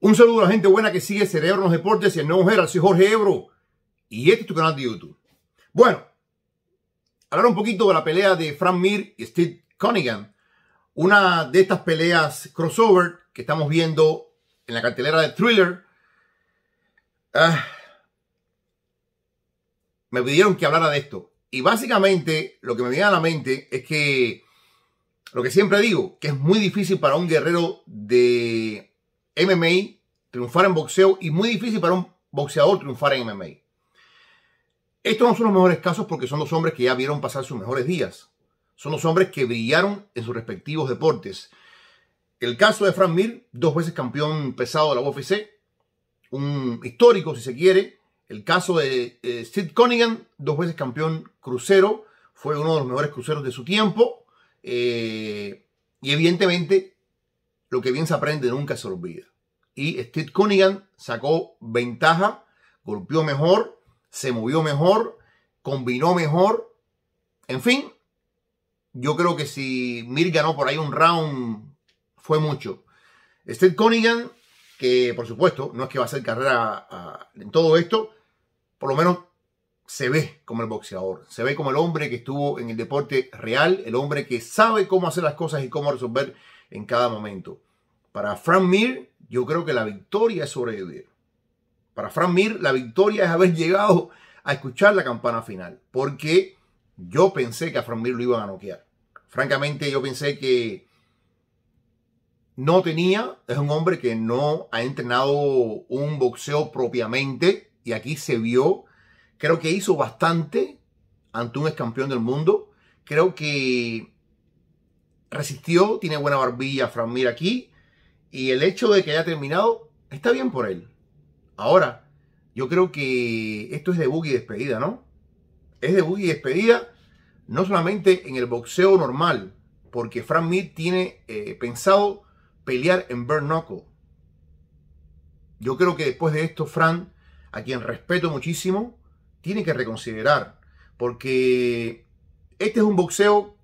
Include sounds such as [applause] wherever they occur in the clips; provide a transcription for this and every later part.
Un saludo a la gente buena que sigue Cerebro en los Deportes y el nuevo Gerald. Soy Jorge Ebro y este es tu canal de YouTube. Bueno, hablar un poquito de la pelea de Frank Mir y Steve Cunningham. Una de estas peleas crossover que estamos viendo en la cartelera de Thriller. Ah, me pidieron que hablara de esto. Y básicamente lo que me viene a la mente es que lo que siempre digo, que es muy difícil para un guerrero de MMA triunfar en boxeo y muy difícil para un boxeador triunfar en MMA. Estos no son los mejores casos porque son los hombres que ya vieron pasar sus mejores días. Son los hombres que brillaron en sus respectivos deportes. El caso de Frank Mir, dos veces campeón pesado de la UFC, un histórico si se quiere. El caso de eh, Steve Cunningham, dos veces campeón crucero, fue uno de los mejores cruceros de su tiempo. Eh, y evidentemente, lo que bien se aprende nunca se olvida. Y Steve Cunningham sacó ventaja, golpeó mejor, se movió mejor, combinó mejor. En fin, yo creo que si Mir ganó por ahí un round, fue mucho. Steve Cunningham, que por supuesto no es que va a hacer carrera en todo esto, por lo menos se ve como el boxeador, se ve como el hombre que estuvo en el deporte real, el hombre que sabe cómo hacer las cosas y cómo resolver en cada momento. Para Frank Mir, yo creo que la victoria es sobrevivir. Para Frank Mir, la victoria es haber [laughs] llegado a escuchar la campana final, porque yo pensé que a Frank Mir lo iban a noquear. Francamente, yo pensé que no tenía, es un hombre que no ha entrenado un boxeo propiamente, y aquí se vio Creo que hizo bastante ante un ex campeón del mundo. Creo que resistió, tiene buena barbilla Mir aquí. Y el hecho de que haya terminado está bien por él. Ahora, yo creo que esto es de boogie despedida, ¿no? Es de boogie despedida no solamente en el boxeo normal, porque Frank Mir tiene eh, pensado pelear en Burn Knuckle. Yo creo que después de esto, Frank, a quien respeto muchísimo, tiene que reconsiderar. Porque este es un boxeo,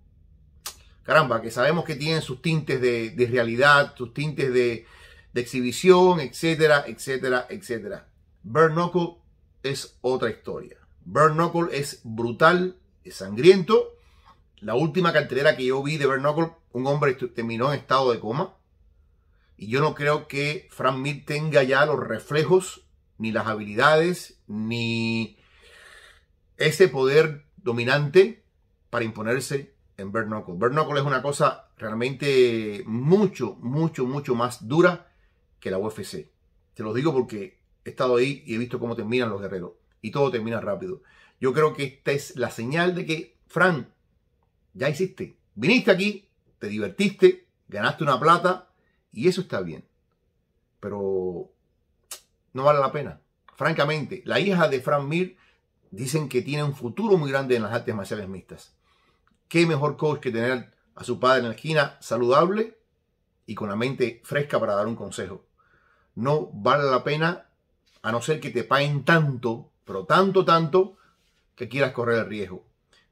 caramba, que sabemos que tiene sus tintes de, realidad, sus tintes de, exhibición, etcétera, etcétera, etcétera. Burn Knuckle es otra historia. Burn Knuckle es brutal, es sangriento. La última cartelera que yo vi de Burn Knuckle, un hombre terminó en estado de coma. Y yo no creo que Frank Mir tenga ya los reflejos, ni las habilidades, ni ese poder dominante para imponerse en Bare Knuckle. Es una cosa realmente mucho, mucho, mucho más dura que la UFC. Te lo digo porque he estado ahí y he visto cómo terminan los guerreros. Y todo termina rápido. Yo creo que esta es la señal de que, Fran, ya hiciste. Viniste aquí, te divertiste, ganaste una plata y eso está bien. Pero no vale la pena. Francamente, la hija de Fran Mir dicen que tiene un futuro muy grande en las artes marciales mixtas. ¿Qué mejor coach que tener a su padre en la esquina saludable y con la mente fresca para dar un consejo? No vale la pena a no ser que te paguen tanto, pero tanto, tanto, que quieras correr el riesgo.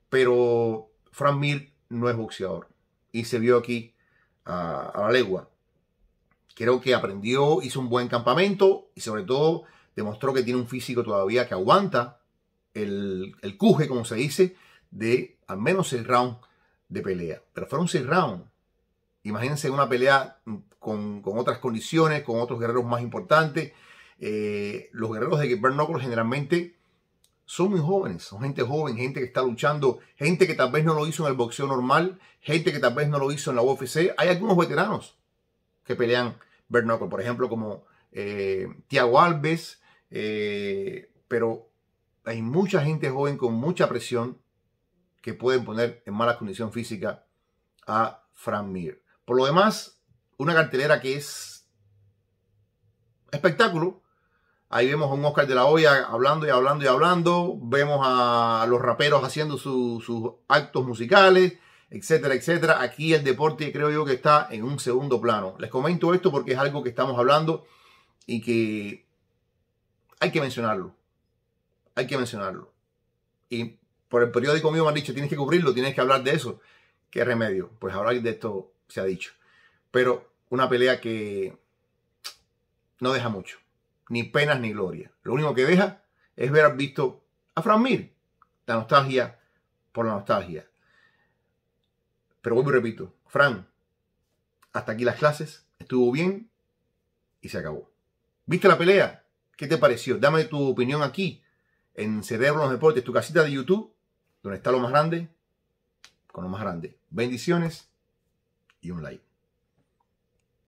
Pero Frank Mir no es boxeador y se vio aquí a, la legua. Creo que aprendió, hizo un buen campamento y sobre todo demostró que tiene un físico todavía que aguanta el, el cuje, como se dice, de al menos seis rounds de pelea. Pero fueron seis rounds. Imagínense una pelea con, otras condiciones, con otros guerreros más importantes. Eh, los guerreros de Knuckle generalmente son muy jóvenes, son gente joven, gente que está luchando, gente que tal vez no lo hizo en el boxeo normal, gente que tal vez no lo hizo en la UFC. Hay algunos veteranos que pelean Knuckle, por ejemplo, como eh, Tiago Alves, eh, pero hay mucha gente joven con mucha presión que pueden poner en mala condición física a Frank Mir. Por lo demás, una cartelera que es espectáculo. Ahí vemos a un Oscar de la Hoya hablando y hablando y hablando. Vemos a los raperos haciendo sus actos musicales, etcétera, etcétera. Aquí el deporte creo yo que está en un segundo plano. Les comento esto porque es algo que estamos hablando y que hay que mencionarlo hay que mencionarlo. Y por el periódico mío me han dicho, tienes que cubrirlo, tienes que hablar de eso. ¿Qué remedio? Pues hablar de esto se ha dicho. Pero una pelea que no deja mucho. Ni penas ni gloria. Lo único que deja es ver visto a Fran Mir. La nostalgia por la nostalgia. Pero vuelvo y repito, Fran, hasta aquí las clases, estuvo bien y se acabó. ¿Viste la pelea? ¿Qué te pareció? Dame tu opinión aquí, en Cerebro los Deportes, tu casita de YouTube, donde está lo más grande, con lo más grande. Bendiciones y un like.